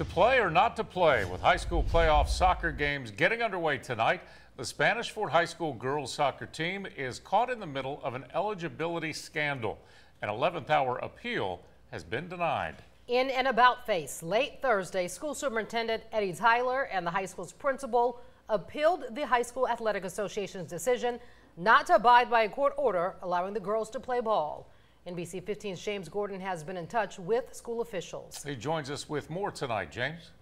To play or not to play, with high school playoff soccer games getting underway tonight, the Spanish Fort High School girls soccer team is caught in the middle of an eligibility scandal. An 11th hour appeal has been denied. In an about face late Thursday, school superintendent Eddie Tyler and the high school's principal appealed the High School Athletic Association's decision not to abide by a court order allowing the girls to play ball. NBC 15's James Gordon has been in touch with school officials. He joins us with more tonight, James.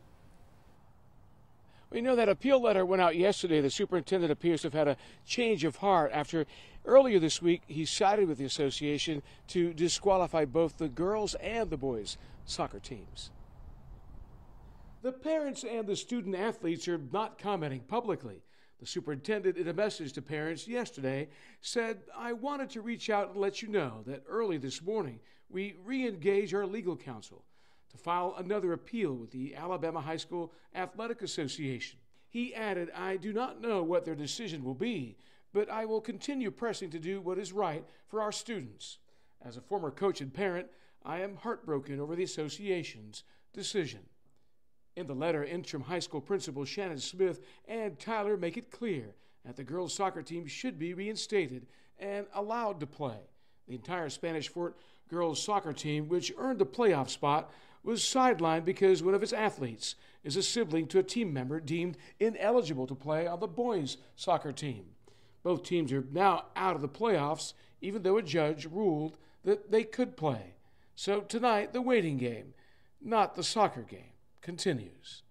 We know that appeal letter went out yesterday. The superintendent appears to have had a change of heart after earlier this week he sided with the association to disqualify both the girls and the boys soccer teams. The parents and the student athletes are not commenting publicly. The superintendent, in a message to parents yesterday, said, I wanted to reach out and let you know that early this morning we re engage our legal counsel to file another appeal with the Alabama High School Athletic Association. He added, I do not know what their decision will be, but I will continue pressing to do what is right for our students. As a former coach and parent, I am heartbroken over the association's decision. In the letter, interim high school principal Shannon Smith and Tyler make it clear that the girls' soccer team should be reinstated and allowed to play. The entire Spanish Fort girls' soccer team, which earned the playoff spot, was sidelined because one of its athletes is a sibling to a team member deemed ineligible to play on the boys' soccer team. Both teams are now out of the playoffs, even though a judge ruled that they could play. So tonight, the waiting game, not the soccer game continues.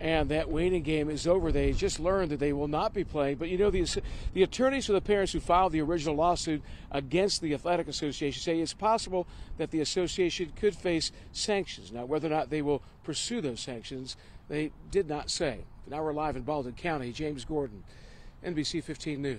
And that waiting game is over. They just learned that they will not be playing. But you know, the, the attorneys for the parents who filed the original lawsuit against the Athletic Association say it's possible that the association could face sanctions. Now, whether or not they will pursue those sanctions, they did not say. Now we're live in Baldwin County. James Gordon, NBC 15 News.